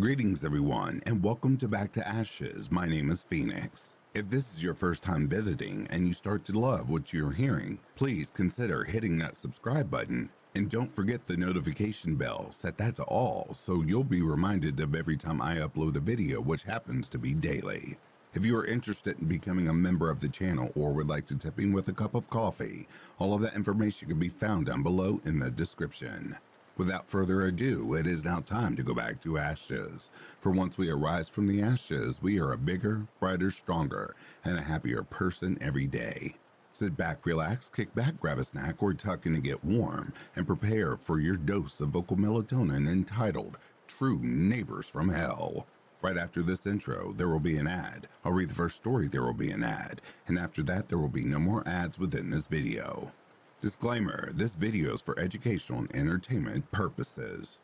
Greetings, everyone, and welcome to Back to Ashes. My name is Phoenix. If this is your first time visiting and you start to love what you're hearing, please consider hitting that subscribe button and don't forget the notification bell, set that to all so you'll be reminded of every time I upload a video, which happens to be daily. If you are interested in becoming a member of the channel or would like to tip in with a cup of coffee, all of that information can be found down below in the description. Without further ado, it is now time to go back to ashes. For once we arise from the ashes, we are a bigger, brighter, stronger, and a happier person every day. Sit back, relax, kick back, grab a snack, or tuck in to get warm, and prepare for your dose of vocal melatonin entitled True Neighbors from Hell. Right after this intro, there will be an ad. I'll read the first story, there will be an ad, and after that, there will be no more ads within this video. Disclaimer this video is for educational and entertainment purposes.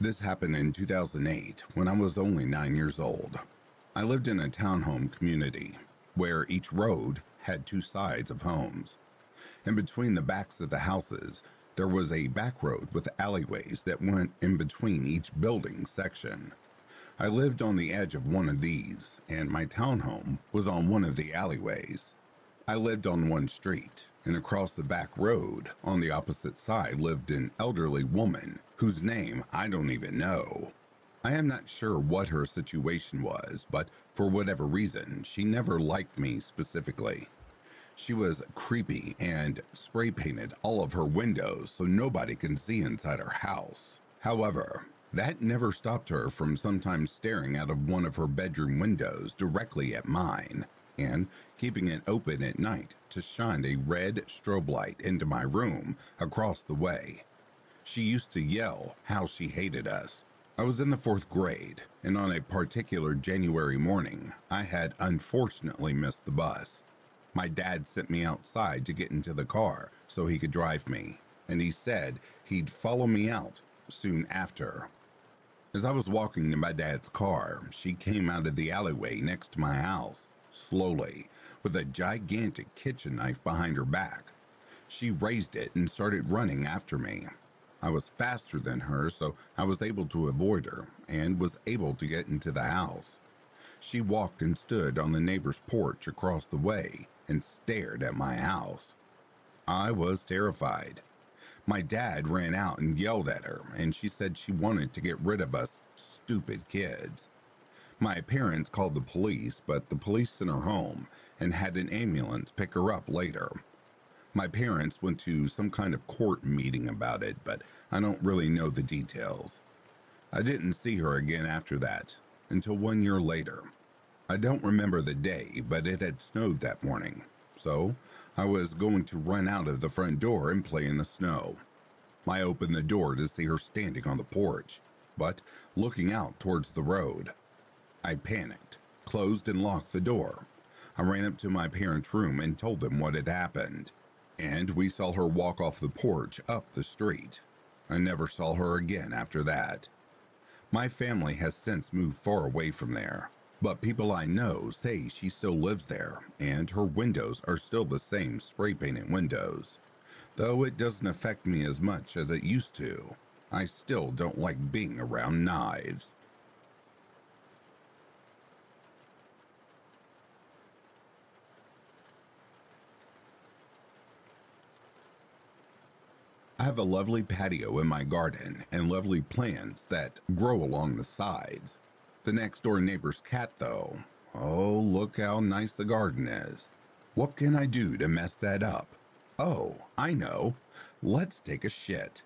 This happened in 2008 when I was only 9 years old. I lived in a townhome community where each road had two sides of homes. In between the backs of the houses, there was a back road with alleyways that went in between each building section. I lived on the edge of one of these, and my townhome was on one of the alleyways. I lived on one street, and across the back road, on the opposite side, lived an elderly woman whose name I don't even know. I am not sure what her situation was, but for whatever reason, she never liked me specifically. She was creepy and spray painted all of her windows so nobody can see inside her house. However, that never stopped her from sometimes staring out of one of her bedroom windows directly at mine and keeping it open at night to shine a red strobe light into my room across the way. She used to yell how she hated us. I was in the fourth grade, and on a particular January morning, I had unfortunately missed the bus. My dad sent me outside to get into the car so he could drive me, and he said he'd follow me out soon after. As I was walking to my dad's car, she came out of the alleyway next to my house, slowly, with a gigantic kitchen knife behind her back. She raised it and started running after me. I was faster than her, so I was able to avoid her and was able to get into the house. She walked and stood on the neighbor's porch across the way and stared at my house. I was terrified. My dad ran out and yelled at her, and she said she wanted to get rid of us stupid kids. My parents called the police, but the police sent her home and had an ambulance pick her up later. My parents went to some kind of court meeting about it, but I don't really know the details. I didn't see her again after that until one year later. I don't remember the day, but it had snowed that morning, so I was going to run out of the front door and play in the snow. I opened the door to see her standing on the porch, but looking out towards the road. I panicked, closed and locked the door. I ran up to my parents' room and told them what had happened, and we saw her walk off the porch up the street. I never saw her again after that. My family has since moved far away from there, but people I know say she still lives there, and her windows are still the same spray painted windows. Though it doesn't affect me as much as it used to, I still don't like being around knives. I have a lovely patio in my garden and lovely plants that grow along the sides. The next door neighbor's cat, though, oh, look how nice the garden is. What can I do to mess that up? Oh, I know. Let's take a shit.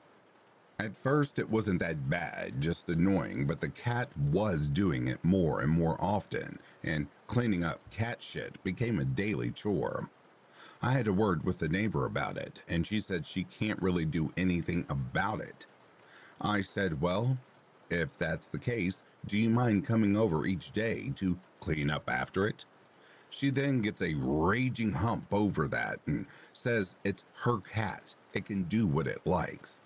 At first, it wasn't that bad, just annoying, but the cat was doing it more and more often, and cleaning up cat shit became a daily chore. I had a word with the neighbor about it, and she said she can't really do anything about it. I said, Well, if that's the case, do you mind coming over each day to clean up after it? She then gets a raging hump over that and says it's her cat. It can do what it likes.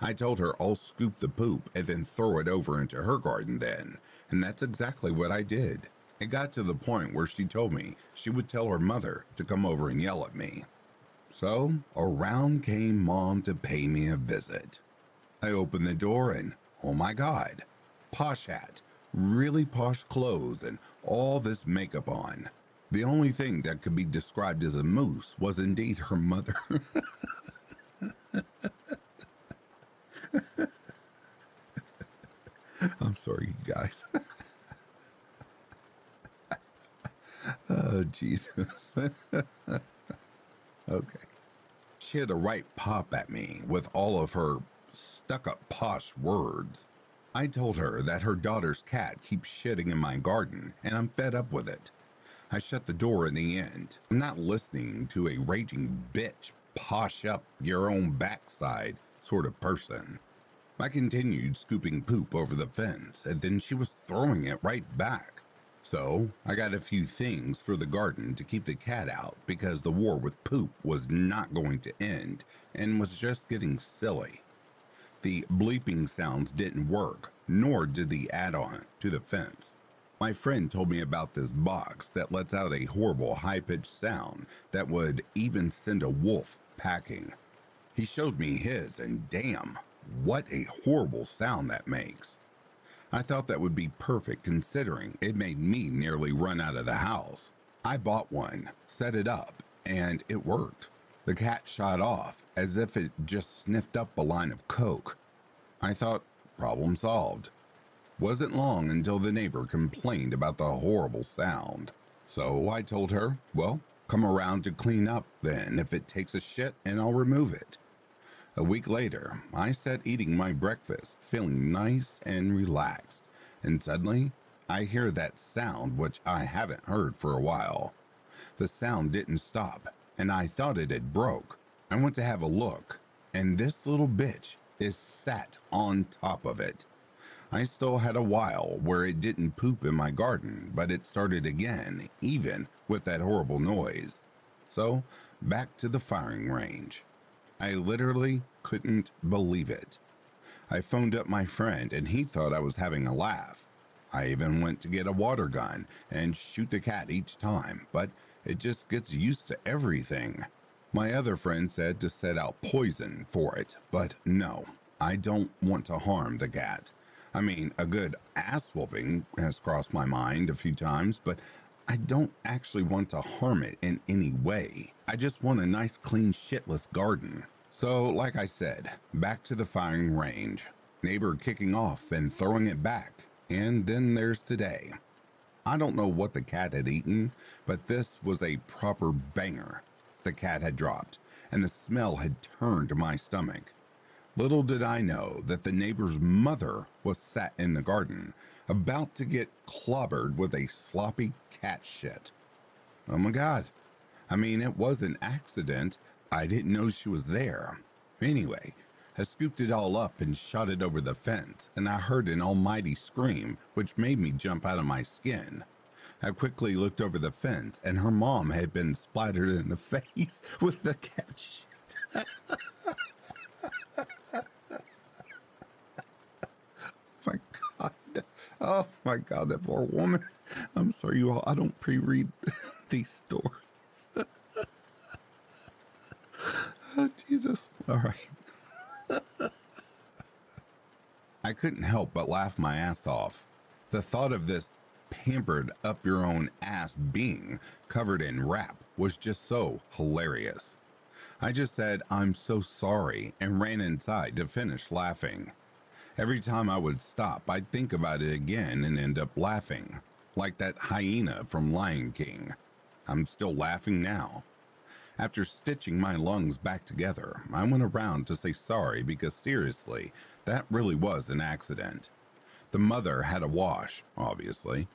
I told her I'll scoop the poop and then throw it over into her garden then, and that's exactly what I did. It got to the point where she told me she would tell her mother to come over and yell at me. So around came mom to pay me a visit. I opened the door and, oh my god, posh hat, really posh clothes, and all this makeup on. The only thing that could be described as a moose was indeed her mother. I'm sorry, you guys. oh, Jesus. okay. She had a right pop at me with all of her stuck up posh words. I told her that her daughter's cat keeps shitting in my garden and I'm fed up with it. I shut the door in the end. I'm not listening to a raging bitch posh up your own backside sort of person. I continued scooping poop over the fence, and then she was throwing it right back. So I got a few things for the garden to keep the cat out because the war with poop was not going to end and was just getting silly. The bleeping sounds didn't work, nor did the add on to the fence. My friend told me about this box that lets out a horrible high pitched sound that would even send a wolf packing. He showed me his, and damn, what a horrible sound that makes. I thought that would be perfect considering it made me nearly run out of the house. I bought one, set it up, and it worked. The cat shot off as if it just sniffed up a line of coke. I thought, problem solved. Wasn't long until the neighbor complained about the horrible sound. So I told her, well, come around to clean up then if it takes a shit and I'll remove it. A week later, I sat eating my breakfast, feeling nice and relaxed, and suddenly I hear that sound which I haven't heard for a while. The sound didn't stop, and I thought it had broke. I went to have a look, and this little bitch is sat on top of it. I still had a while where it didn't poop in my garden, but it started again, even with that horrible noise. So, back to the firing range. I literally couldn't believe it. I phoned up my friend and he thought I was having a laugh. I even went to get a water gun and shoot the cat each time, but it just gets used to everything. My other friend said to set out poison for it, but no, I don't want to harm the cat. I mean, a good ass whooping has crossed my mind a few times, but I don't actually want to harm it in any way. I just want a nice, clean, shitless garden. So, like I said, back to the firing range. Neighbor kicking off and throwing it back. And then there's today. I don't know what the cat had eaten, but this was a proper banger. The cat had dropped, and the smell had turned my stomach. Little did I know that the neighbor's mother was sat in the garden, about to get clobbered with a sloppy cat shit. Oh my god. I mean, it was an accident. I didn't know she was there. Anyway, I scooped it all up and shot it over the fence, and I heard an almighty scream, which made me jump out of my skin. I quickly looked over the fence, and her mom had been splattered in the face with the cat shit. Oh my God. Oh my God, that poor woman. I'm sorry, you all. I don't pre read these stories. oh, Jesus. All right. I couldn't help but laugh my ass off. The thought of this pampered up your own ass being covered in rap was just so hilarious. I just said, I'm so sorry, and ran inside to finish laughing. Every time I would stop, I'd think about it again and end up laughing, like that hyena from Lion King. I'm still laughing now. After stitching my lungs back together, I went around to say sorry because seriously, that really was an accident. The mother had a wash, obviously.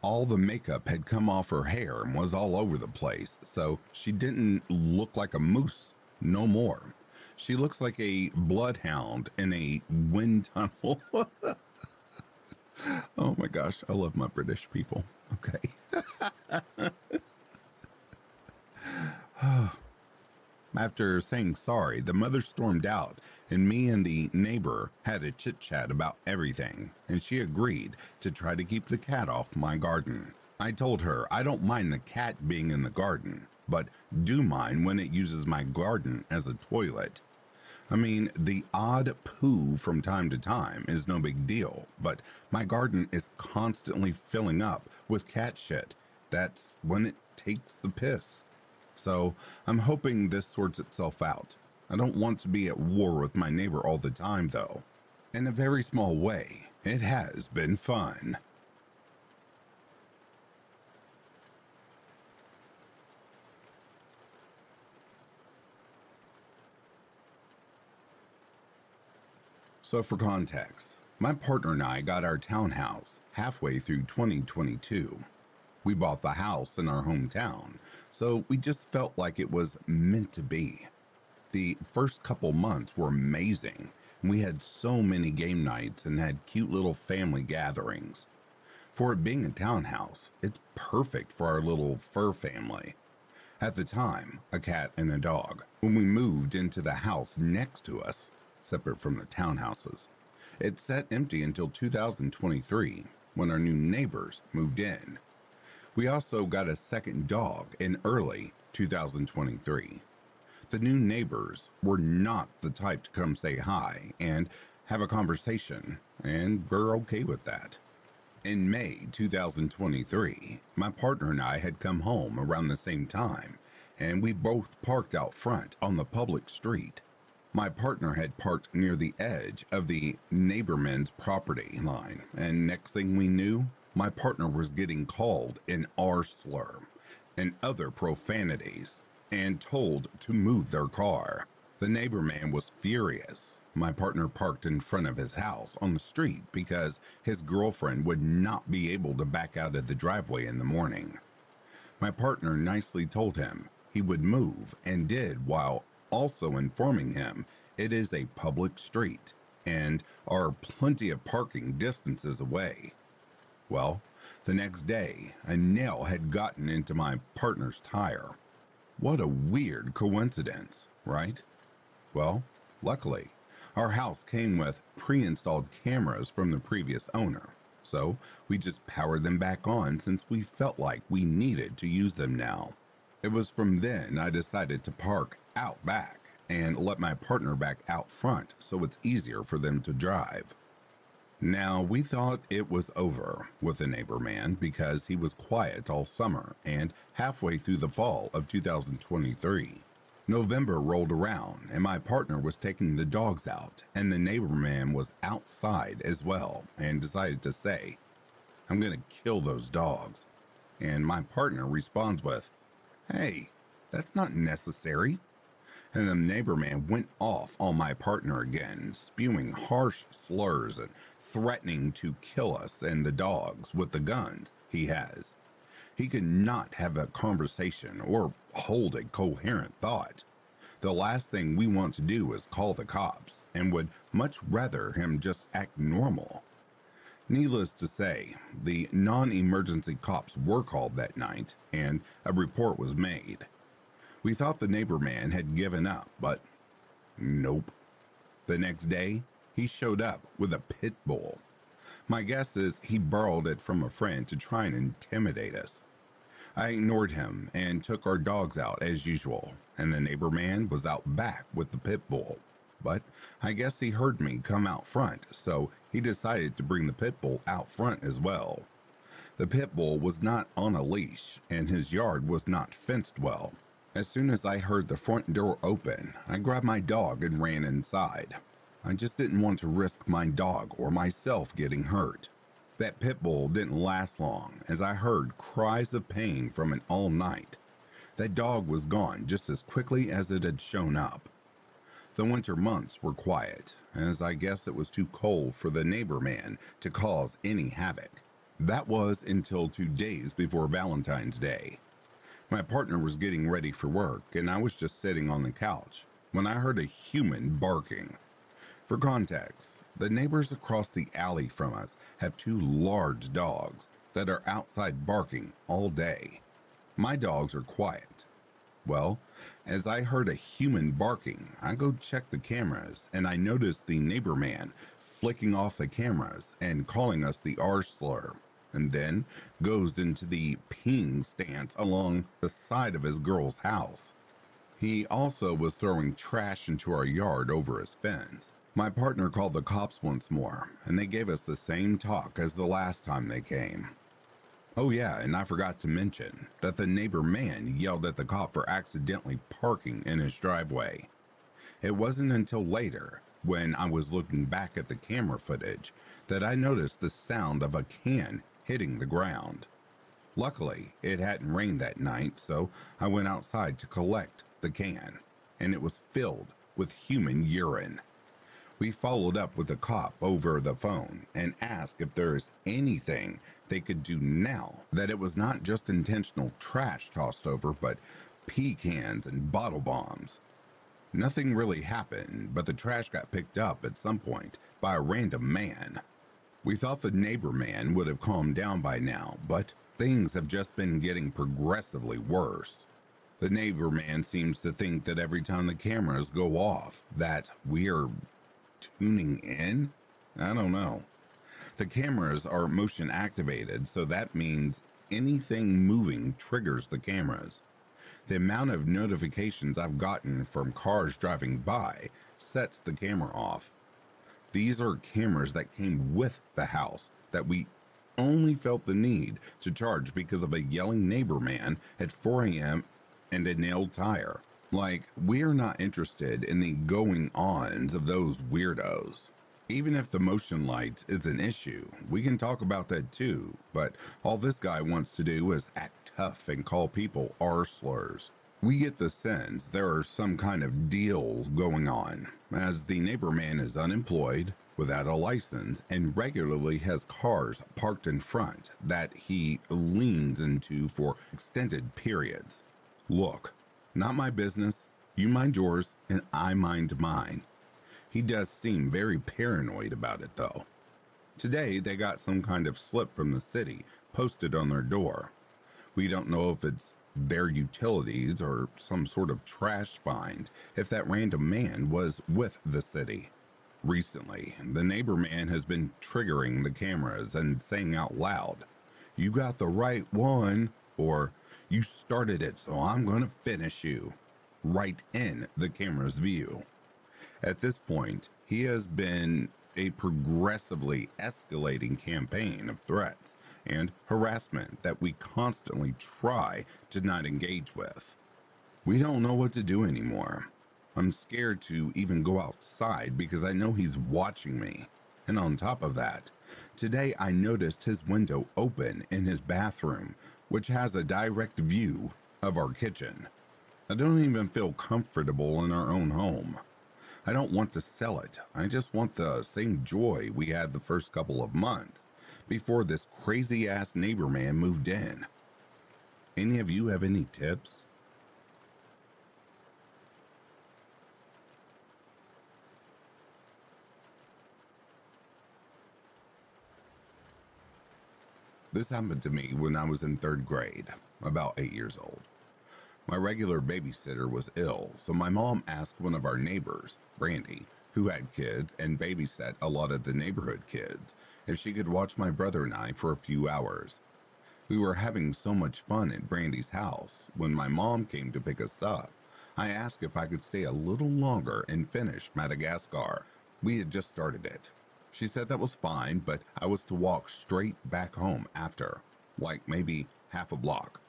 All the makeup had come off her hair and was all over the place, so she didn't look like a moose no more. She looks like a bloodhound in a wind tunnel. oh my gosh, I love my British people. Okay. After saying sorry, the mother stormed out, and me and the neighbor had a chit chat about everything, and she agreed to try to keep the cat off my garden. I told her I don't mind the cat being in the garden, but do mind when it uses my garden as a toilet. I mean, the odd poo from time to time is no big deal, but my garden is constantly filling up with cat shit. That's when it takes the piss. So I'm hoping this sorts itself out. I don't want to be at war with my neighbor all the time, though. In a very small way, it has been fun. So, for context, my partner and I got our townhouse halfway through 2022. We bought the house in our hometown, so we just felt like it was meant to be. The first couple months were amazing. We had so many game nights and had cute little family gatherings. For it being a townhouse, it's perfect for our little fur family. At the time, a cat and a dog. When we moved into the house next to us, separate from the townhouses. It sat empty until 2023 when our new neighbors moved in. We also got a second dog in early 2023. The new neighbors were not the type to come say hi and have a conversation, and we're okay with that. In May 2023, my partner and I had come home around the same time, and we both parked out front on the public street my partner had parked near the edge of the neighborman's property line, and next thing we knew, my partner was getting called an R slur and other profanities and told to move their car. The neighbor man was furious. My partner parked in front of his house on the street because his girlfriend would not be able to back out of the driveway in the morning. My partner nicely told him he would move and did while also informing him it is a public street and are plenty of parking distances away. Well, the next day, a nail had gotten into my partner's tire. What a weird coincidence, right? Well, luckily, our house came with pre installed cameras from the previous owner, so we just powered them back on since we felt like we needed to use them now. It was from then I decided to park out back and let my partner back out front so it's easier for them to drive. Now, we thought it was over with the neighbor man because he was quiet all summer and halfway through the fall of 2023. November rolled around and my partner was taking the dogs out, and the neighbor man was outside as well and decided to say, I'm going to kill those dogs. And my partner responds with, Hey, that's not necessary and the neighbor man went off on my partner again, spewing harsh slurs and threatening to kill us and the dogs with the guns he has. He could not have a conversation or hold a coherent thought. The last thing we want to do is call the cops and would much rather him just act normal. Needless to say, the non emergency cops were called that night and a report was made. We thought the neighbor man had given up, but nope. The next day, he showed up with a pit bull. My guess is he borrowed it from a friend to try and intimidate us. I ignored him and took our dogs out as usual, and the neighbor man was out back with the pit bull. But I guess he heard me come out front, so he decided to bring the pit bull out front as well. The pit bull was not on a leash, and his yard was not fenced well, as soon as I heard the front door open, I grabbed my dog and ran inside. I just didn't want to risk my dog or myself getting hurt. That pit bull didn't last long as I heard cries of pain from it all night. That dog was gone just as quickly as it had shown up. The winter months were quiet, as I guess it was too cold for the neighbor man to cause any havoc. That was until two days before Valentine's Day. My partner was getting ready for work, and I was just sitting on the couch when I heard a human barking. For context, the neighbors across the alley from us have two large dogs that are outside barking all day. My dogs are quiet. Well, as I heard a human barking, I go check the cameras and I noticed the neighbor man flicking off the cameras and calling us the R slur and then goes into the peeing stance along the side of his girl's house. He also was throwing trash into our yard over his fence. My partner called the cops once more, and they gave us the same talk as the last time they came. Oh, yeah, and I forgot to mention that the neighbor man yelled at the cop for accidentally parking in his driveway. It wasn't until later, when I was looking back at the camera footage, that I noticed the sound of a can hitting the ground. Luckily, it hadn't rained that night, so I went outside to collect the can, and it was filled with human urine. We followed up with the cop over the phone and asked if there is anything they could do now that it was not just intentional trash tossed over, but pee cans and bottle bombs. Nothing really happened, but the trash got picked up at some point by a random man. We thought the neighbor man would have calmed down by now, but things have just been getting progressively worse. The neighbor man seems to think that every time the cameras go off, that we're tuning in? I don't know. The cameras are motion activated, so that means anything moving triggers the cameras. The amount of notifications I've gotten from cars driving by sets the camera off. These are cameras that came with the house that we only felt the need to charge because of a yelling neighbor man at 4 a.m. and a nailed tire. Like, we're not interested in the going ons of those weirdos. Even if the motion lights is an issue, we can talk about that too, but all this guy wants to do is act tough and call people R slurs. We get the sense there are some kind of deals going on, as the neighbor man is unemployed, without a license, and regularly has cars parked in front that he leans into for extended periods. Look, not my business. You mind yours, and I mind mine. He does seem very paranoid about it, though. Today, they got some kind of slip from the city posted on their door. We don't know if it's their utilities or some sort of trash find if that random man was with the city. Recently, the neighbor man has been triggering the cameras and saying out loud, You got the right one, or you started it, so I'm going to finish you. Right in the camera's view. At this point, he has been a progressively escalating campaign of threats and harassment that we constantly try to not engage with. We don't know what to do anymore. I'm scared to even go outside because I know he's watching me. And on top of that, today I noticed his window open in his bathroom which has a direct view of our kitchen. I don't even feel comfortable in our own home. I don't want to sell it. I just want the same joy we had the first couple of months before this crazy ass neighbor man moved in. Any of you have any tips? This happened to me when I was in third grade, about eight years old. My regular babysitter was ill, so my mom asked one of our neighbors, Brandy, who had kids and babysat a lot of the neighborhood kids, if she could watch my brother and I for a few hours. We were having so much fun at Brandy's house when my mom came to pick us up. I asked if I could stay a little longer and finish Madagascar. We had just started it, she said that was fine, but I was to walk straight back home after, like maybe half a block.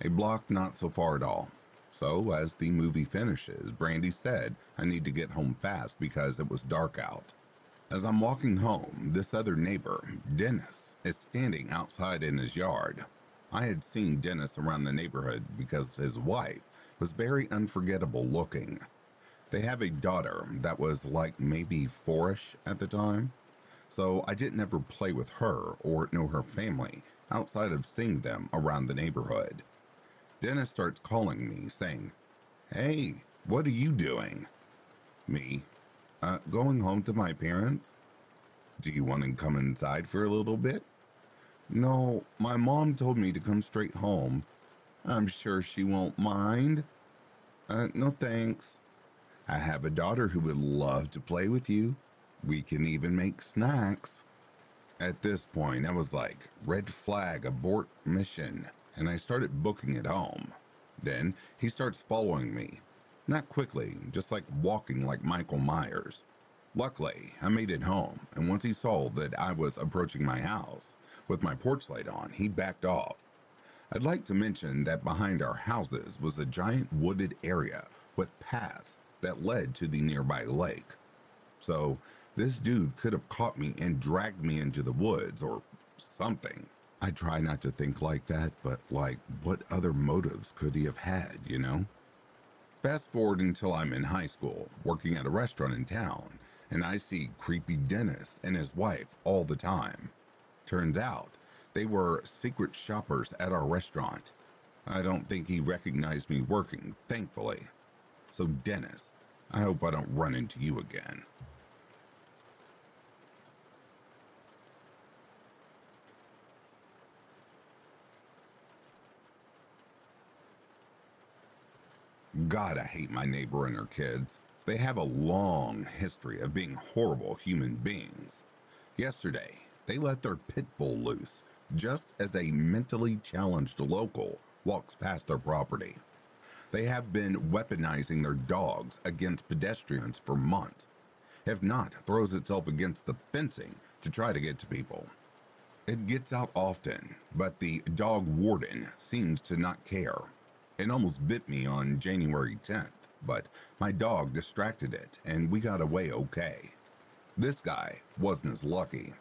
A block not so far at all. So, as the movie finishes, Brandy said I need to get home fast because it was dark out. As I'm walking home, this other neighbor, Dennis, is standing outside in his yard. I had seen Dennis around the neighborhood because his wife was very unforgettable looking. They have a daughter that was like maybe fourish at the time, so I didn't ever play with her or know her family outside of seeing them around the neighborhood. Dennis starts calling me, saying, Hey, what are you doing? Me, uh, going home to my parents. Do you want to come inside for a little bit? No, my mom told me to come straight home. I'm sure she won't mind. Uh, no thanks. I have a daughter who would love to play with you. We can even make snacks. At this point, I was like, red flag, abort mission, and I started booking it home. Then he starts following me. Not quickly, just like walking like Michael Myers. Luckily, I made it home, and once he saw that I was approaching my house with my porch light on, he backed off. I'd like to mention that behind our houses was a giant wooded area with paths that led to the nearby lake. So, this dude could have caught me and dragged me into the woods or something. I try not to think like that, but like, what other motives could he have had, you know? Fast forward until I'm in high school, working at a restaurant in town, and I see creepy Dennis and his wife all the time. Turns out, they were secret shoppers at our restaurant. I don't think he recognized me working, thankfully. So, Dennis, I hope I don't run into you again. God, I hate my neighbor and her kids. They have a long history of being horrible human beings. Yesterday, they let their pit bull loose just as a mentally challenged local walks past their property. They have been weaponizing their dogs against pedestrians for months. If not, throws itself against the fencing to try to get to people. It gets out often, but the dog warden seems to not care it almost bit me on January 10th, but my dog distracted it and we got away okay. This guy wasn't as lucky.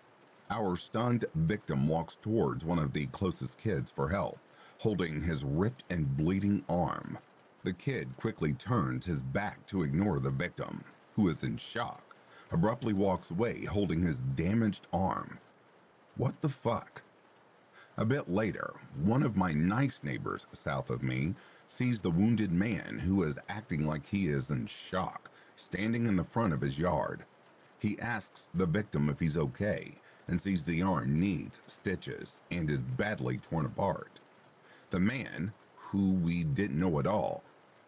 Our stunned victim walks towards one of the closest kids for help, holding his ripped and bleeding arm. The kid quickly turns his back to ignore the victim, who is in shock, abruptly walks away holding his damaged arm. What the fuck? A bit later, one of my nice neighbors south of me sees the wounded man who is acting like he is in shock, standing in the front of his yard. He asks the victim if he's okay and sees the arm needs stitches and is badly torn apart. The man, who we didn't know at all,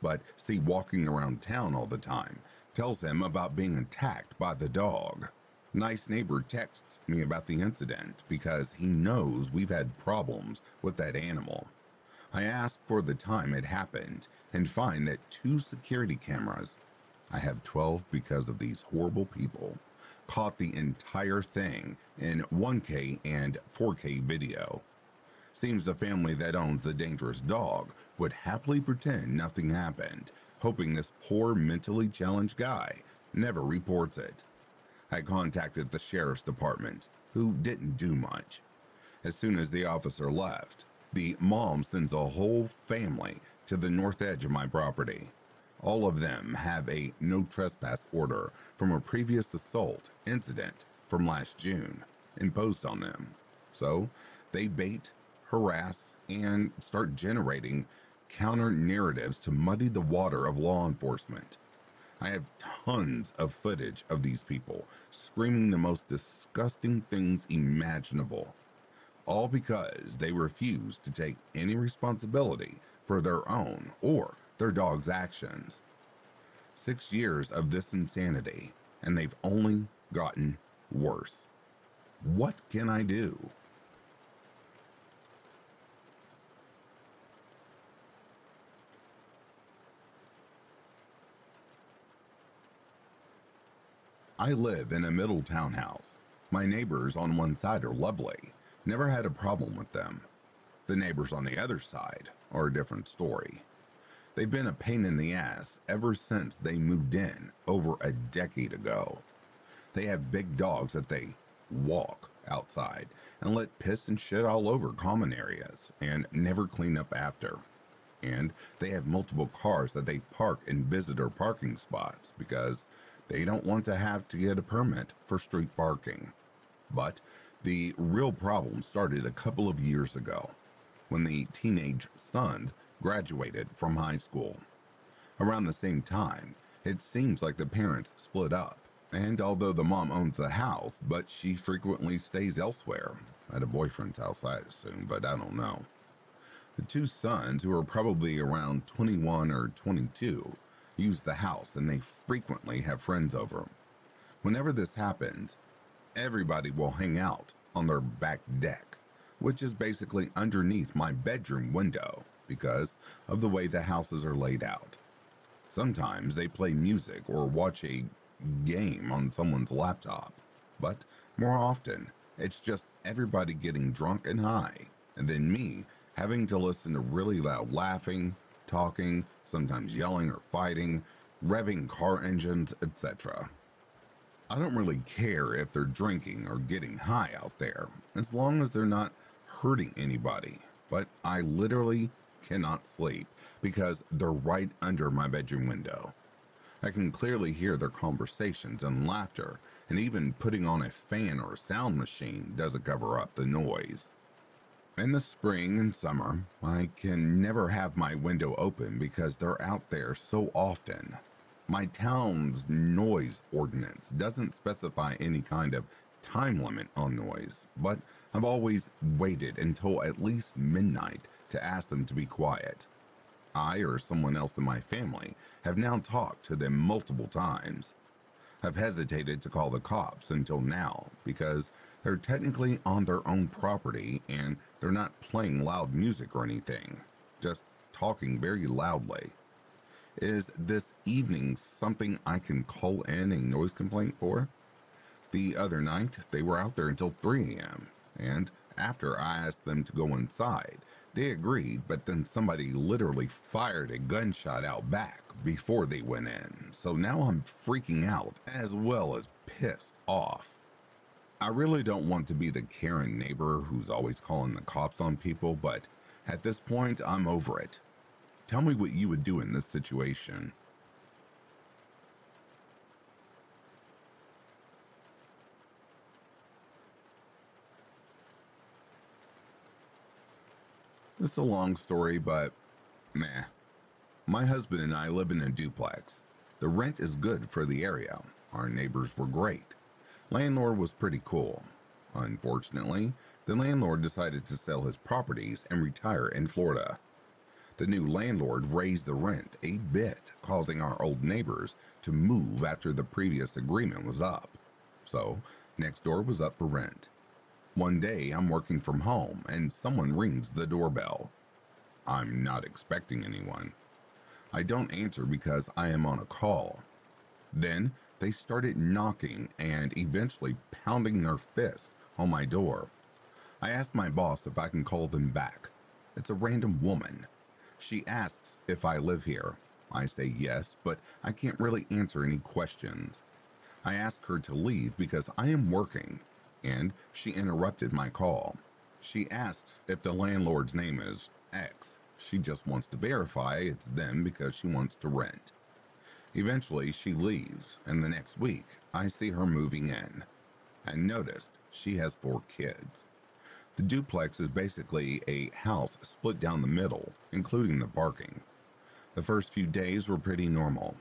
but see walking around town all the time, tells them about being attacked by the dog. Nice Neighbor texts me about the incident because he knows we've had problems with that animal. I ask for the time it happened and find that two security cameras, I have 12 because of these horrible people, caught the entire thing in 1K and 4K video. Seems the family that owns the dangerous dog would happily pretend nothing happened, hoping this poor mentally challenged guy never reports it. I contacted the sheriff's department, who didn't do much. As soon as the officer left, the mom sends a whole family to the north edge of my property. All of them have a no trespass order from a previous assault incident from last June imposed on them. So they bait, harass, and start generating counter narratives to muddy the water of law enforcement. I have tons of footage of these people screaming the most disgusting things imaginable, all because they refuse to take any responsibility for their own or their dog's actions. Six years of this insanity, and they've only gotten worse. What can I do? I live in a middle townhouse. My neighbors on one side are lovely, never had a problem with them. The neighbors on the other side are a different story. They've been a pain in the ass ever since they moved in over a decade ago. They have big dogs that they walk outside and let piss and shit all over common areas and never clean up after. And they have multiple cars that they park in visitor parking spots because they don't want to have to get a permit for street parking. But the real problem started a couple of years ago when the teenage sons graduated from high school. Around the same time, it seems like the parents split up. And although the mom owns the house, but she frequently stays elsewhere. At a boyfriend's house, I assume, but I don't know. The two sons, who are probably around 21 or 22, use the house and they frequently have friends over. Whenever this happens, everybody will hang out on their back deck, which is basically underneath my bedroom window because of the way the houses are laid out. Sometimes they play music or watch a game on someone's laptop, but more often it's just everybody getting drunk and high, and then me having to listen to really loud laughing, talking, sometimes yelling or fighting, revving car engines, etc. I don't really care if they're drinking or getting high out there, as long as they're not hurting anybody, but I literally cannot sleep because they're right under my bedroom window. I can clearly hear their conversations and laughter, and even putting on a fan or a sound machine doesn't cover up the noise. In the spring and summer, I can never have my window open because they're out there so often. My town's noise ordinance doesn't specify any kind of time limit on noise, but I've always waited until at least midnight to ask them to be quiet. I or someone else in my family have now talked to them multiple times. I've hesitated to call the cops until now because they're technically on their own property and they're not playing loud music or anything, just talking very loudly. Is this evening something I can call in a noise complaint for? The other night, they were out there until 3 a.m., and after I asked them to go inside, they agreed, but then somebody literally fired a gunshot out back before they went in. So now I'm freaking out as well as pissed off. I really don't want to be the Karen neighbor who's always calling the cops on people, but at this point, I'm over it. Tell me what you would do in this situation. This is a long story, but meh. My husband and I live in a duplex. The rent is good for the area. Our neighbors were great. Landlord was pretty cool. Unfortunately, the landlord decided to sell his properties and retire in Florida. The new landlord raised the rent a bit, causing our old neighbors to move after the previous agreement was up. So, next door was up for rent. One day I'm working from home and someone rings the doorbell. I'm not expecting anyone. I don't answer because I am on a call. Then they started knocking and eventually pounding their fist on my door. I asked my boss if I can call them back. It's a random woman. She asks if I live here. I say yes, but I can't really answer any questions. I ask her to leave because I am working, and she interrupted my call. She asks if the landlord's name is X. She just wants to verify it's them because she wants to rent. Eventually, she leaves, and the next week, I see her moving in. I noticed she has four kids. The duplex is basically a house split down the middle, including the parking. The first few days were pretty normal.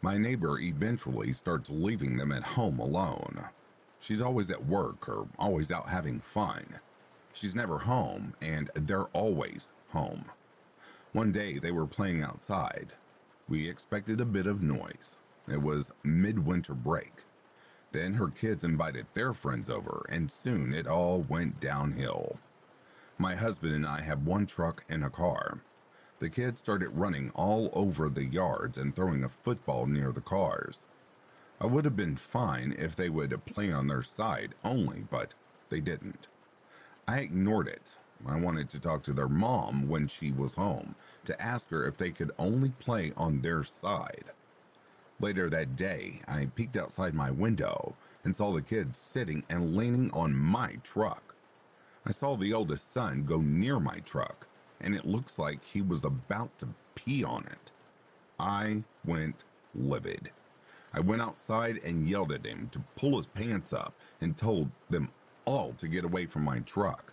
My neighbor eventually starts leaving them at home alone. She's always at work or always out having fun. She's never home, and they're always home. One day they were playing outside, we expected a bit of noise. It was midwinter break. Then her kids invited their friends over, and soon it all went downhill. My husband and I have one truck and a car. The kids started running all over the yards and throwing a football near the cars. I would have been fine if they would play on their side only, but they didn't. I ignored it I wanted to talk to their mom when she was home to ask her if they could only play on their side. Later that day, I peeked outside my window and saw the kids sitting and leaning on my truck. I saw the oldest son go near my truck, and it looks like he was about to pee on it. I went livid. I went outside and yelled at him to pull his pants up and told them all to get away from my truck.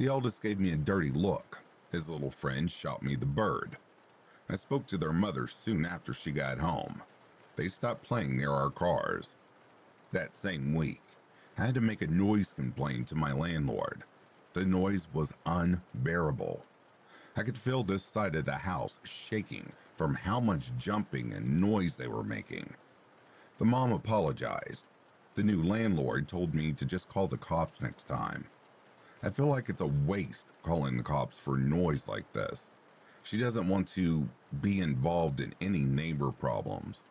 The eldest gave me a dirty look. His little friend shot me the bird. I spoke to their mother soon after she got home. They stopped playing near our cars. That same week, I had to make a noise complaint to my landlord. The noise was unbearable. I could feel this side of the house shaking from how much jumping and noise they were making. The mom apologized. The The new landlord told me to just call the cops next time. I feel like it's a waste calling the cops for noise like this. She doesn't want to be involved in any neighbor problems.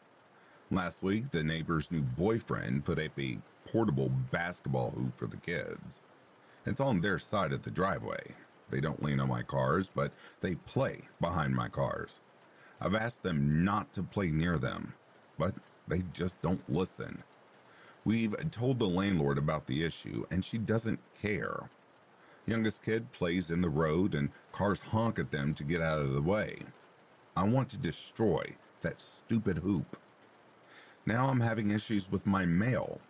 Last week, the neighbor's new boyfriend put up a portable basketball hoop for the kids. It's on their side of the driveway. They don't lean on my cars, but they play behind my cars. I've asked them not to play near them, but they just don't listen. We've told the landlord about the issue, and she doesn't care. Youngest kid plays in the road, and cars honk at them to get out of the way. I want to destroy that stupid hoop. Now I'm having issues with my mail.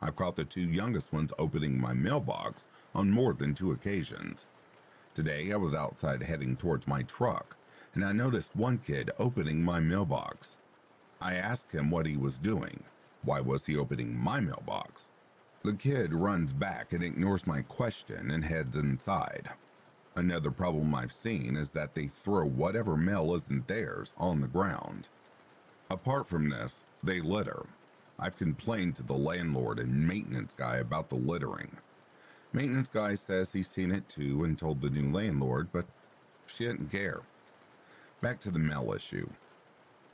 I've caught the two youngest ones opening my mailbox on more than two occasions. Today I was outside heading towards my truck, and I noticed one kid opening my mailbox. I asked him what he was doing. Why was he opening my mailbox? The kid runs back and ignores my question and heads inside. Another problem I've seen is that they throw whatever mail isn't theirs on the ground. Apart from this, they litter. I've complained to the landlord and maintenance guy about the littering. Maintenance guy says he's seen it too and told the new landlord, but she didn't care. Back to the mail issue.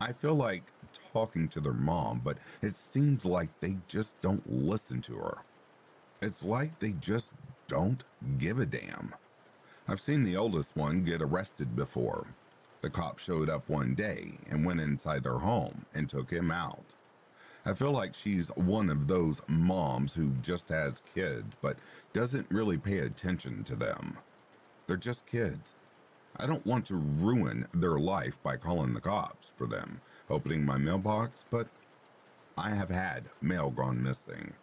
I feel like talking to their mom, but it seems like they just don't listen to her. It's like they just don't give a damn. I've seen the oldest one get arrested before. The cop showed up one day and went inside their home and took him out. I feel like she's one of those moms who just has kids but doesn't really pay attention to them. They're just kids. I don't want to ruin their life by calling the cops for them opening my mailbox, but I have had mail gone missing.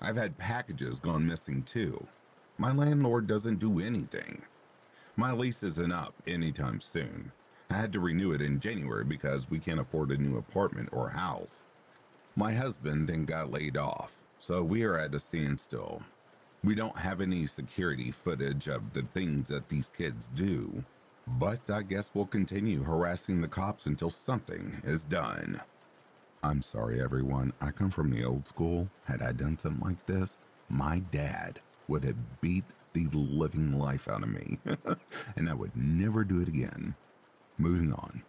I've had packages gone missing too. My landlord doesn't do anything. My lease isn't up anytime soon. I had to renew it in January because we can't afford a new apartment or house. My husband then got laid off, so we are at a standstill. We don't have any security footage of the things that these kids do, but I guess we'll continue harassing the cops until something is done. I'm sorry, everyone. I come from the old school. Had I done something like this, my dad would have beat the living life out of me, and I would never do it again. Moving on.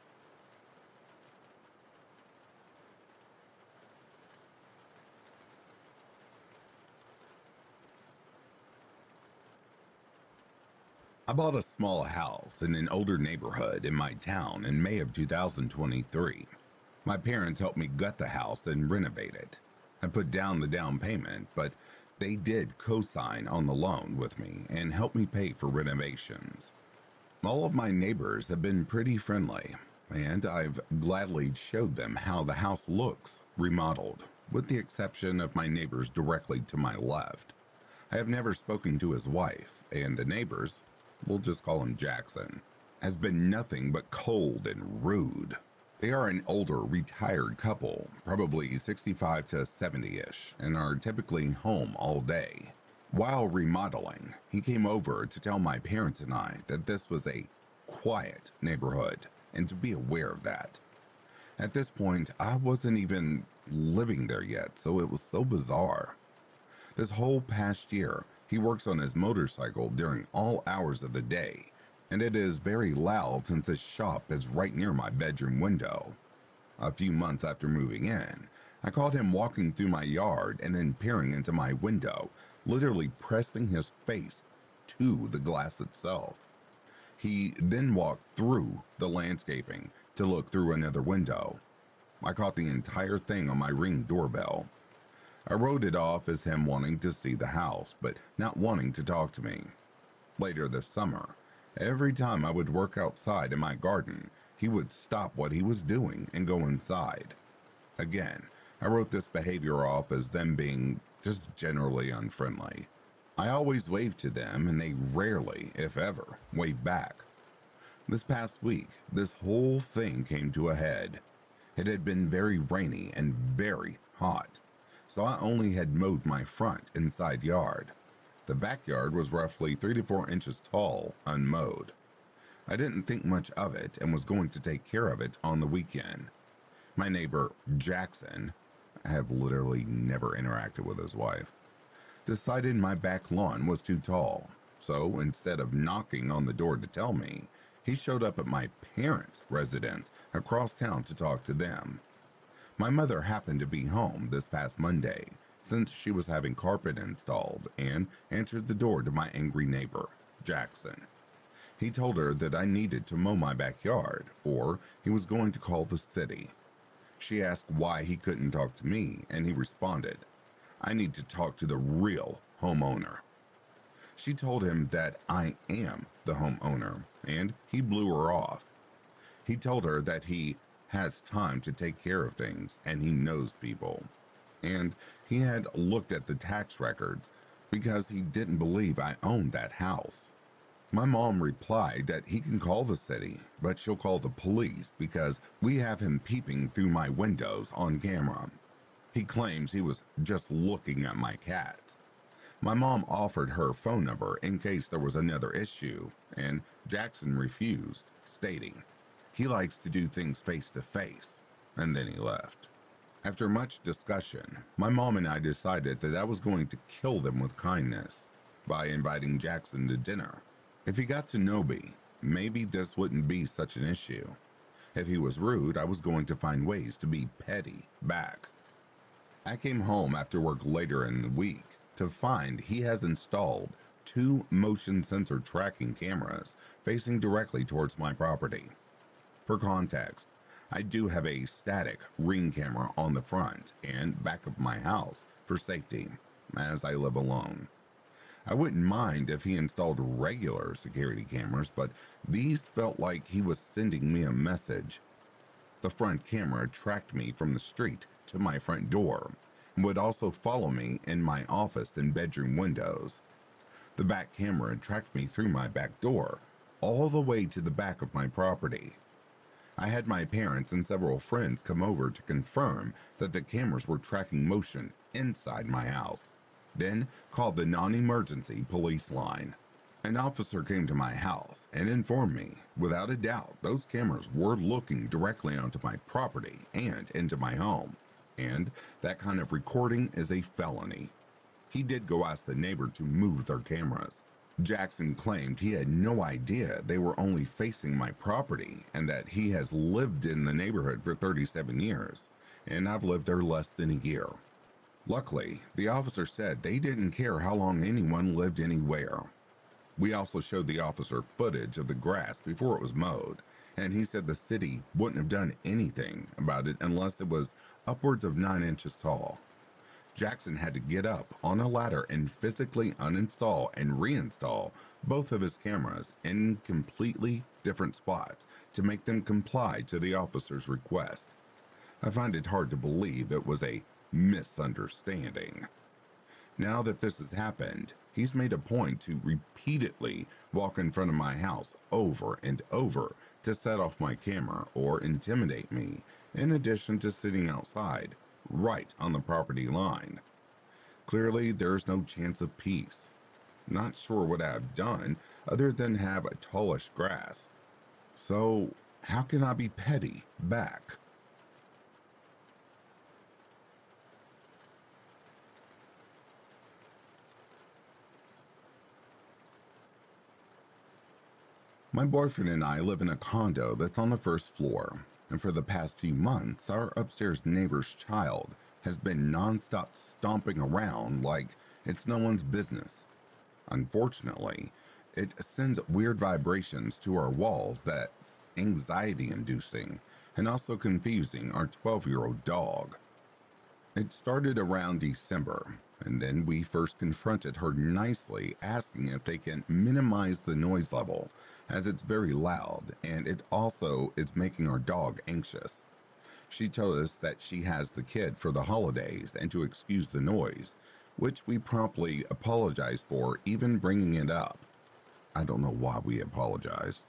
I bought a small house in an older neighborhood in my town in May of 2023. My parents helped me gut the house and renovate it. I put down the down payment, but they did co sign on the loan with me and help me pay for renovations. All of my neighbors have been pretty friendly, and I've gladly showed them how the house looks remodeled, with the exception of my neighbors directly to my left. I have never spoken to his wife, and the neighbors we'll just call him Jackson, has been nothing but cold and rude. They are an older, retired couple, probably 65 to 70 ish, and are typically home all day. While remodeling, he came over to tell my parents and I that this was a quiet neighborhood and to be aware of that. At this point, I wasn't even living there yet, so it was so bizarre. This whole past year, he works on his motorcycle during all hours of the day, and it is very loud since his shop is right near my bedroom window. A few months after moving in, I caught him walking through my yard and then peering into my window, literally pressing his face to the glass itself. He then walked through the landscaping to look through another window. I caught the entire thing on my ring doorbell. I wrote it off as him wanting to see the house, but not wanting to talk to me. Later this summer, every time I would work outside in my garden, he would stop what he was doing and go inside. Again, I wrote this behavior off as them being just generally unfriendly. I always waved to them and they rarely, if ever, waved back. This past week, this whole thing came to a head. It had been very rainy and very hot so I only had mowed my front and side yard. The backyard was roughly 3 to 4 inches tall, unmowed. I didn't think much of it and was going to take care of it on the weekend. My neighbor, Jackson, I have literally never interacted with his wife, decided my back lawn was too tall. So instead of knocking on the door to tell me, he showed up at my parents' residence across town to talk to them. My mother happened to be home this past Monday since she was having carpet installed and answered the door to my angry neighbor, Jackson. He told her that I needed to mow my backyard or he was going to call the city. She asked why he couldn't talk to me, and he responded, I need to talk to the real homeowner. She told him that I am the homeowner, and he blew her off. He told her that he has time to take care of things and he knows people. And he had looked at the tax records because he didn't believe I owned that house. My mom replied that he can call the city, but she'll call the police because we have him peeping through my windows on camera. He claims he was just looking at my cat. My mom offered her phone number in case there was another issue, and Jackson refused, stating, he likes to do things face to face, and then he left. After much discussion, my mom and I decided that I was going to kill them with kindness by inviting Jackson to dinner. If he got to know me, maybe this wouldn't be such an issue. If he was rude, I was going to find ways to be petty back. I came home after work later in the week to find he has installed two motion sensor tracking cameras facing directly towards my property. For context, I do have a static ring camera on the front and back of my house for safety, as I live alone. I wouldn't mind if he installed regular security cameras, but these felt like he was sending me a message. The front camera tracked me from the street to my front door and would also follow me in my office and bedroom windows. The back camera tracked me through my back door all the way to the back of my property. I had my parents and several friends come over to confirm that the cameras were tracking motion inside my house then called the non emergency police line. An officer came to my house and informed me, without a doubt, those cameras were looking directly onto my property and into my home, and that kind of recording is a felony. He did go ask the neighbor to move their cameras. Jackson claimed he had no idea they were only facing my property and that he has lived in the neighborhood for 37 years, and I've lived there less than a year. Luckily, the officer said they didn't care how long anyone lived anywhere. We also showed the officer footage of the grass before it was mowed, and he said the city wouldn't have done anything about it unless it was upwards of 9 inches tall. Jackson had to get up on a ladder and physically uninstall and reinstall both of his cameras in completely different spots to make them comply to the officer's request. I find it hard to believe it was a misunderstanding. Now that this has happened, he's made a point to repeatedly walk in front of my house over and over to set off my camera or intimidate me, in addition to sitting outside, right on the property line. Clearly, there's no chance of peace. Not sure what I've done other than have a tallish grass. So, how can I be petty back? My boyfriend and I live in a condo that's on the first floor, and for the past few months, our upstairs neighbor's child has been nonstop stomping around like it's no one's business. Unfortunately, it sends weird vibrations to our walls that's anxiety inducing and also confusing our 12 year old dog. It started around December, and then we first confronted her nicely, asking if they can minimize the noise level as it's very loud and it also is making our dog anxious. She told us that she has the kid for the holidays and to excuse the noise, which we promptly apologized for even bringing it up. I don't know why we apologized.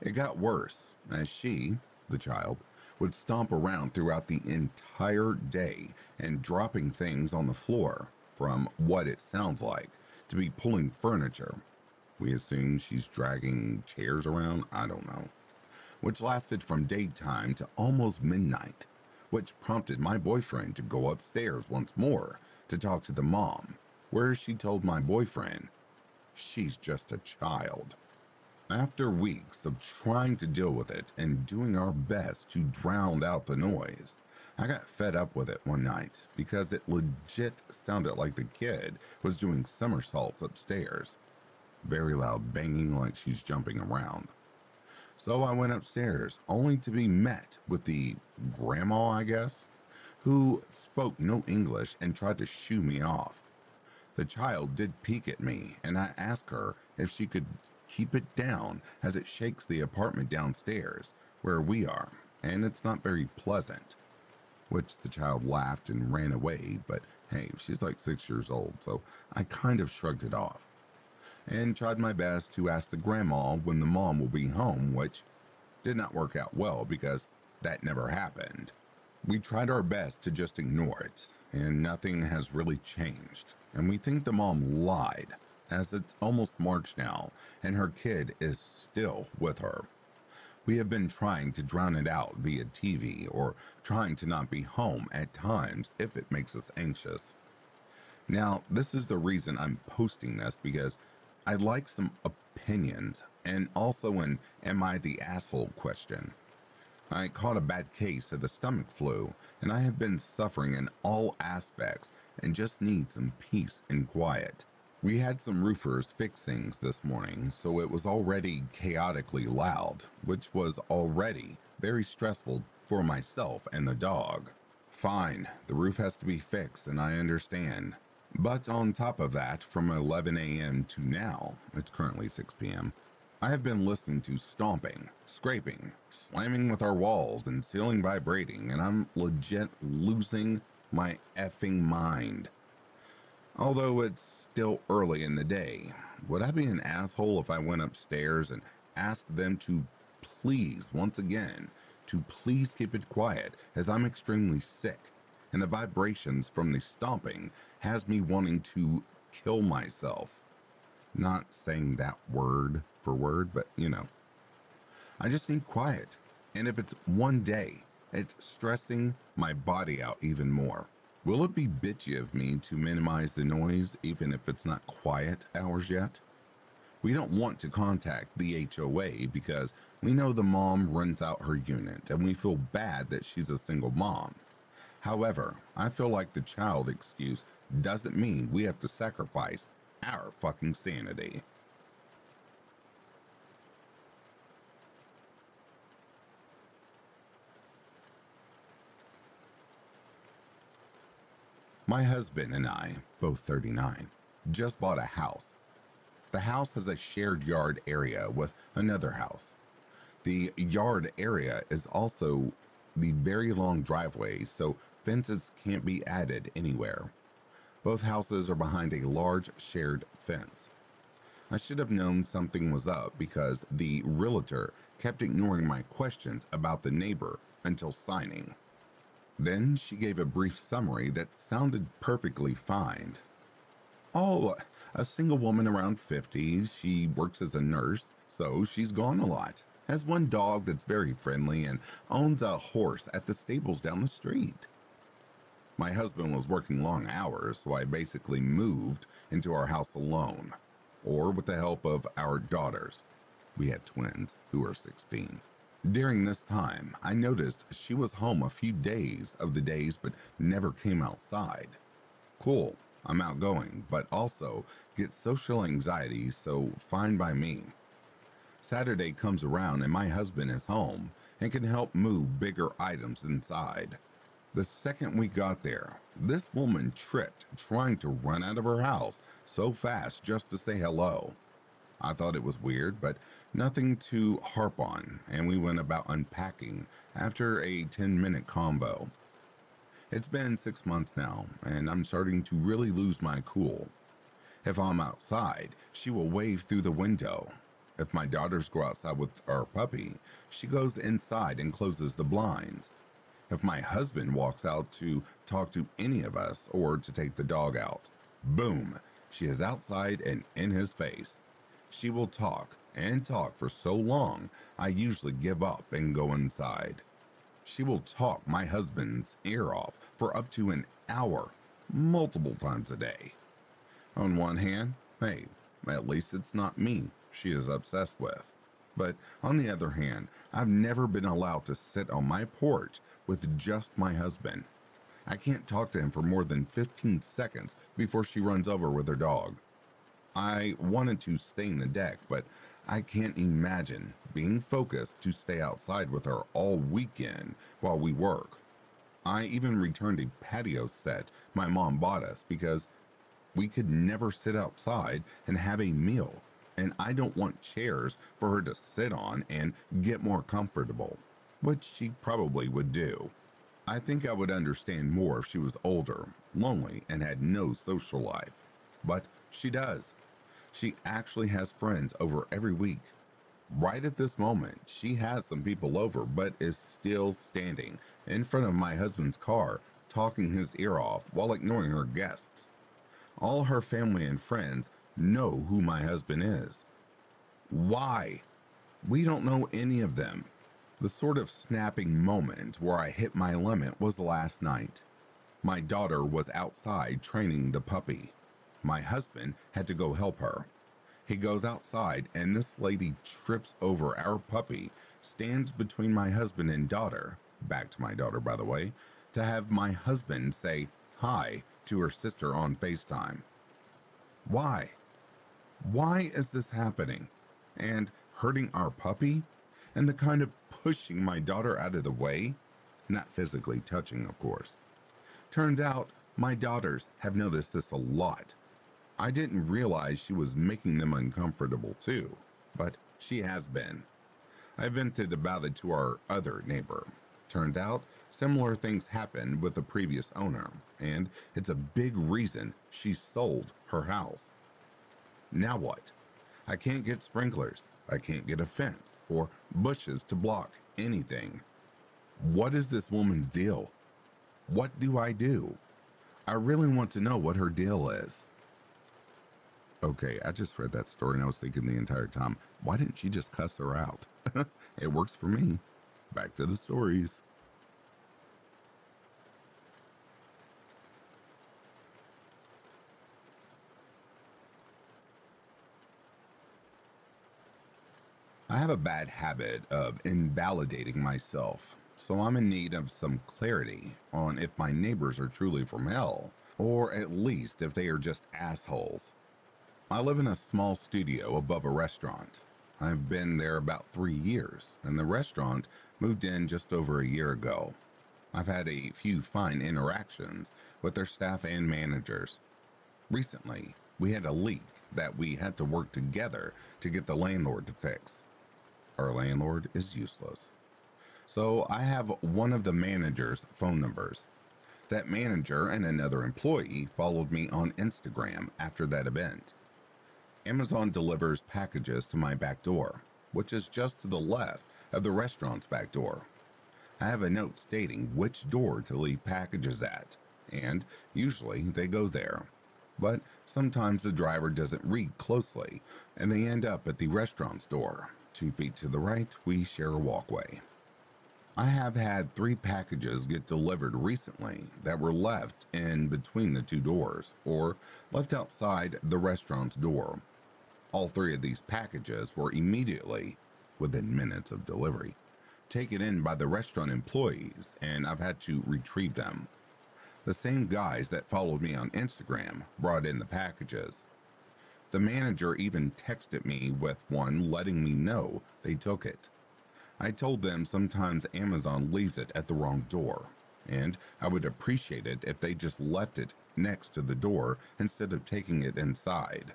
It got worse as she, the child, would stomp around throughout the entire day and dropping things on the floor, from what it sounds like, to be pulling furniture we assume she's dragging chairs around, I don't know. Which lasted from daytime to almost midnight. which prompted my boyfriend to go upstairs once more to talk to the mom, where she told my boyfriend, she's just a child. After weeks of trying to deal with it and doing our best to drown out the noise, I got fed up with it one night because it legit sounded like the kid was doing somersaults upstairs. Very loud banging like she's jumping around. So I went upstairs, only to be met with the grandma, I guess, who spoke no English and tried to shoo me off. The child did peek at me, and I asked her if she could keep it down as it shakes the apartment downstairs where we are, and it's not very pleasant. Which the child laughed and ran away, but hey, she's like six years old, so I kind of shrugged it off. And tried my best to ask the grandma when the mom will be home, which did not work out well because that never happened. We tried our best to just ignore it, and nothing has really changed. And we think the mom lied, as it's almost March now, and her kid is still with her. We have been trying to drown it out via TV or trying to not be home at times if it makes us anxious. Now, this is the reason I'm posting this because I'd like some opinions and also an Am I the Asshole question. I caught a bad case of the stomach flu, and I have been suffering in all aspects and just need some peace and quiet. We had some roofers fix things this morning, so it was already chaotically loud, which was already very stressful for myself and the dog. Fine, the roof has to be fixed, and I understand. But on top of that, from 11 a.m. to now, it's currently 6 p.m., I have been listening to stomping, scraping, slamming with our walls, and ceiling vibrating, and I'm legit losing my effing mind. Although it's still early in the day, would I be an asshole if I went upstairs and asked them to please, once again, to please keep it quiet as I'm extremely sick and the vibrations from the stomping has me wanting to kill myself. Not saying that word for word, but you know. I just need quiet. And if it's one day, it's stressing my body out even more. Will it be bitchy of me to minimize the noise even if it's not quiet hours yet? We don't want to contact the HOA because we know the mom runs out her unit and we feel bad that she's a single mom. However, I feel like the child excuse doesn't mean we have to sacrifice our fucking sanity. My husband and I, both 39, just bought a house. The house has a shared yard area with another house. The yard area is also the very long driveway, so fences can't be added anywhere. Both houses are behind a large shared fence. I should have known something was up because the realtor kept ignoring my questions about the neighbor until signing. Then she gave a brief summary that sounded perfectly fine. Oh, a single woman around 50. She works as a nurse, so she's gone a lot. Has one dog that's very friendly and owns a horse at the stables down the street. My husband was working long hours, so I basically moved into our house alone, or with the help of our daughters. We had twins who are 16. During this time, I noticed she was home a few days of the days but never came outside. Cool, I'm outgoing, but also get social anxiety, so fine by me. Saturday comes around and my husband is home and can help move bigger items inside. The second we got there, this woman tripped trying to run out of her house so fast just to say hello. I thought it was weird, but nothing to harp on, and we went about unpacking after a 10 minute combo. It's been six months now, and I'm starting to really lose my cool. If I'm outside, she will wave through the window. If my daughters go outside with our puppy, she goes inside and closes the blinds. If my husband walks out to talk to any of us or to take the dog out, boom, she is outside and in his face. She will talk and talk for so long, I usually give up and go inside. she will talk my husband's ear off for up to an hour, multiple times a day. On one hand, hey, at least it's not me she is obsessed with. But on the other hand, I've never been allowed to sit on my porch with just my husband. I can't talk to him for more than 15 seconds before she runs over with her dog. I wanted to stay in the deck, but I can't imagine being focused to stay outside with her all weekend while we work. I even returned a patio set my mom bought us because we could never sit outside and have a meal, and I don't want chairs for her to sit on and get more comfortable, which she probably would do. I think I would understand more if she was older, lonely, and had no social life. But she does. She actually has friends over every week. Right at this moment, she has some people over, but is still standing in front of my husband's car, talking his ear off while ignoring her guests. All her family and friends know who my husband is. Why? We don't know any of them. The sort of snapping moment where I hit my limit was last night. My daughter was outside training the puppy. My husband had to go help her. He goes outside, and this lady trips over our puppy, stands between my husband and daughter, back to my daughter, by the way, to have my husband say hi to her sister on FaceTime. Why? Why is this happening? And hurting our puppy? And the kind of pushing my daughter out of the way? Not physically touching, of course. Turns out my daughters have noticed this a lot I didn't realize she was making them uncomfortable too, but she has been. I vented about it to our other neighbor. Turns out, similar things happened with the previous owner, and it's a big reason she sold her house. Now what? I can't get sprinklers, I can't get a fence, or bushes to block anything. What is this woman's deal? What do I do? I really want to know what her deal is. Okay, I just read that story and I was thinking the entire time, why didn't she just cuss her out? it works for me. Back to the stories. I have a bad habit of invalidating myself, so I'm in need of some clarity on if my neighbors are truly from hell, or at least if they are just assholes. I live in a small studio above a restaurant. I've been there about three years, and the restaurant moved in just over a year ago. I've had a few fine interactions with their staff and managers. Recently, we had a leak that we had to work together to get the landlord to fix. Our landlord is useless. So I have one of the manager's phone numbers. That manager and another employee followed me on Instagram after that event. Amazon delivers packages to my back door, which is just to the left of the restaurant's back door. I have a note stating which door to leave packages at, and usually they go there. But sometimes the driver doesn't read closely, and they end up at the restaurant's door. Two feet to the right, we share a walkway. I have had three packages get delivered recently that were left in between the two doors or left outside the restaurant's door all three of these packages were immediately, within minutes of delivery, taken in by the restaurant employees, and I've had to retrieve them. The same guys that followed me on Instagram brought in the packages. The manager even texted me with one letting me know they took it. I told them sometimes Amazon leaves it at the wrong door, and I would appreciate it if they just left it next to the door instead of taking it inside.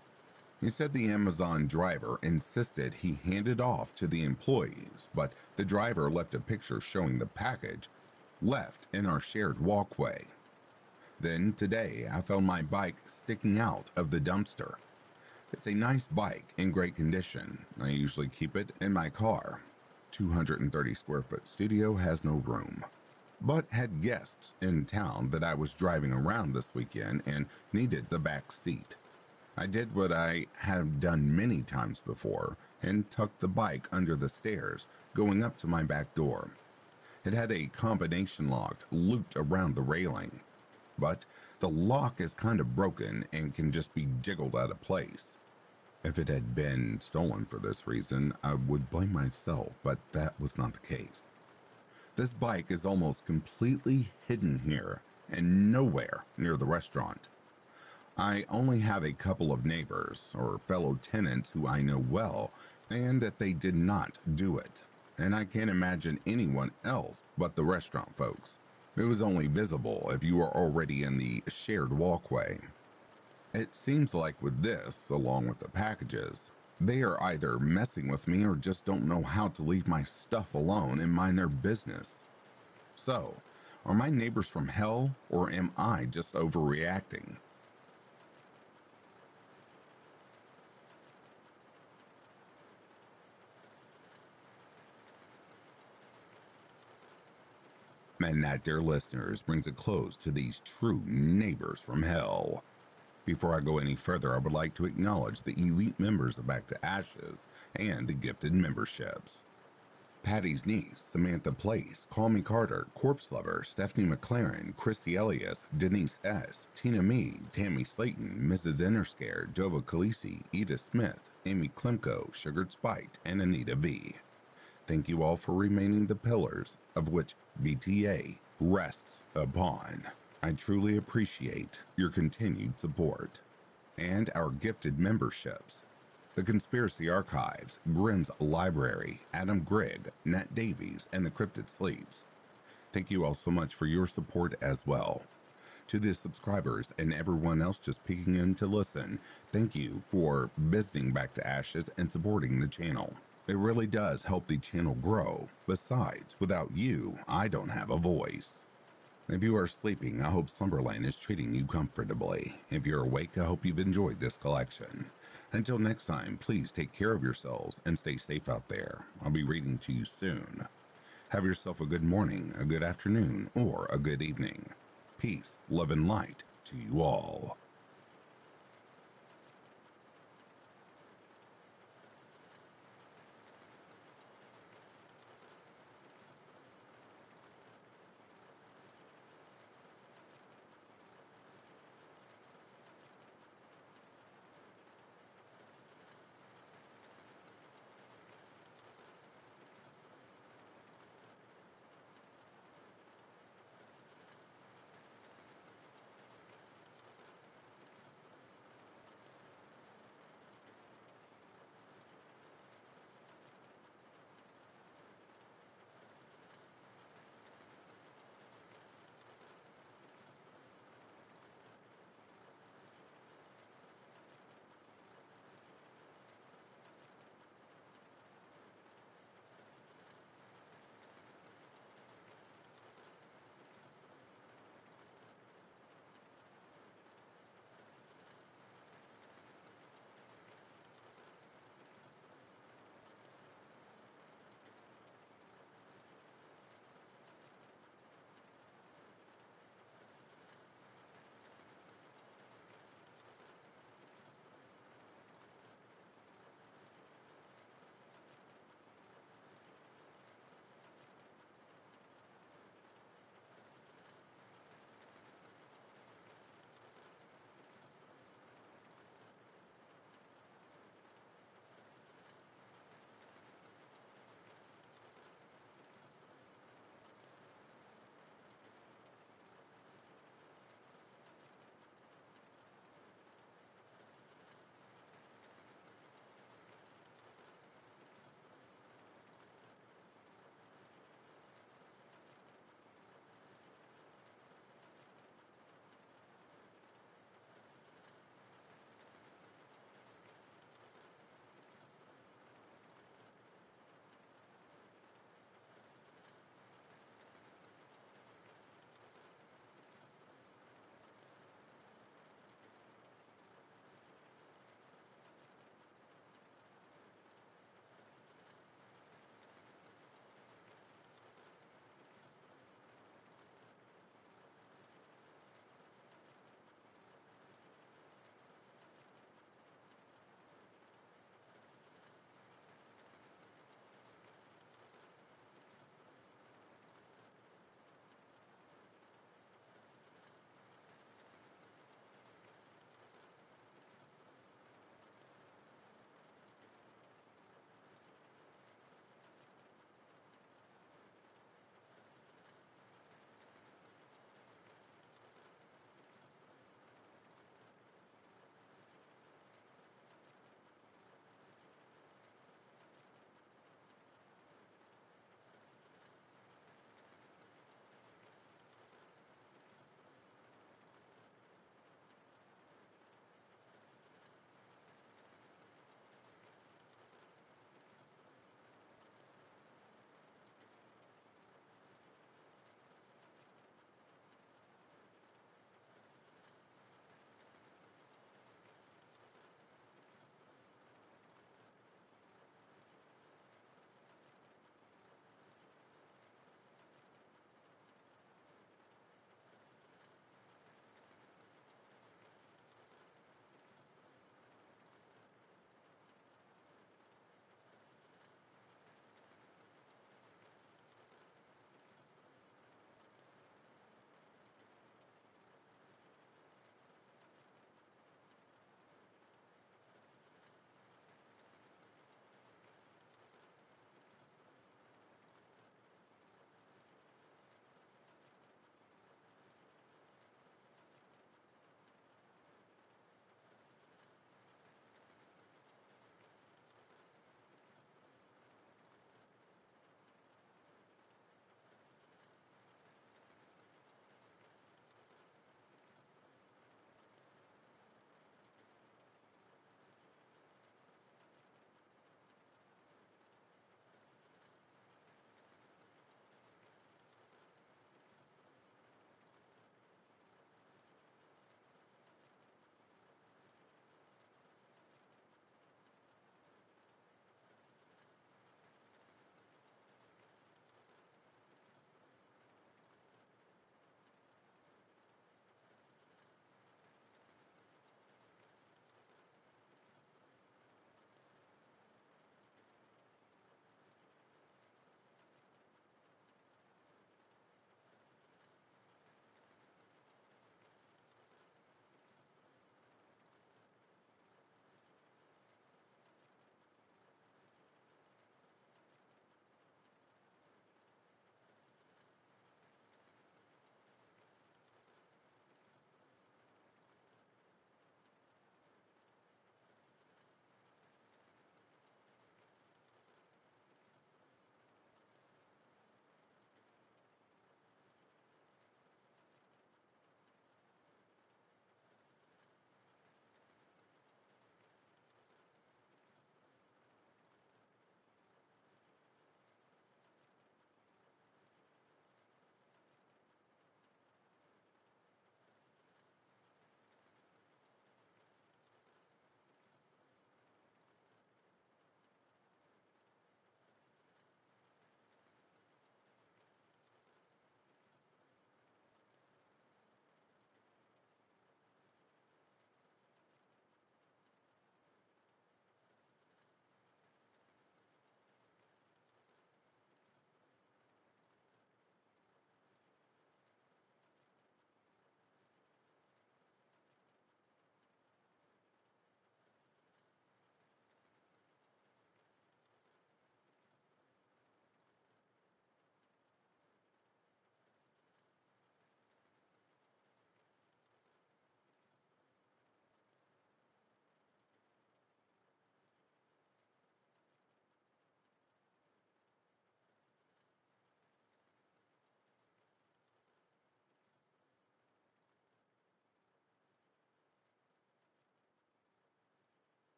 He said the Amazon driver insisted he hand it off to the employees, but the driver left a picture showing the package left in our shared walkway. Then today I found my bike sticking out of the dumpster. It's a nice bike in great condition. I usually keep it in my car. 230 square foot studio has no room. But had guests in town that I was driving around this weekend and needed the back seat. I did what I have done many times before and tucked the bike under the stairs going up to my back door. It had a combination lock looped around the railing, but the lock is kind of broken and can just be jiggled out of place. If it had been stolen for this reason, I would blame myself, but that was not the case. This bike is almost completely hidden here and nowhere near the restaurant. I only have a couple of neighbors or fellow tenants who I know well, and that they did not do it. And I can't imagine anyone else but the restaurant folks. It was only visible if you were already in the shared walkway. It seems like with this, along with the packages, they are either messing with me or just don't know how to leave my stuff alone and mind their business. So, are my neighbors from hell or am I just overreacting? And that, dear listeners, brings a close to these true neighbors from hell. Before I go any further, I would like to acknowledge the elite members of Back to Ashes and the gifted memberships. Patty's niece, Samantha Place, Call Me Carter, Corpse Lover, Stephanie McLaren, Chrissy Elias, Denise S., Tina Mead, Tammy Slayton, Mrs. Interscare, Jova Khaleesi, Edith Smith, Amy Klimko, Sugared Spite, and Anita V. Thank you all for remaining the pillars of which BTA rests upon. I truly appreciate your continued support and our gifted memberships. The Conspiracy Archives, Grimm's Library, Adam Grigg, Nat Davies, and the Cryptid Sleeps. Thank you all so much for your support as well. To the subscribers and everyone else just peeking in to listen, thank you for visiting Back to Ashes and supporting the channel. It really does help the channel grow. Besides, without you, I don't have a voice. If you are sleeping, I hope Slumberland is treating you comfortably. If you're awake, I hope you've enjoyed this collection. Until next time, please take care of yourselves and stay safe out there. I'll be reading to you soon. Have yourself a good morning, a good afternoon, or a good evening. Peace, love, and light to you all.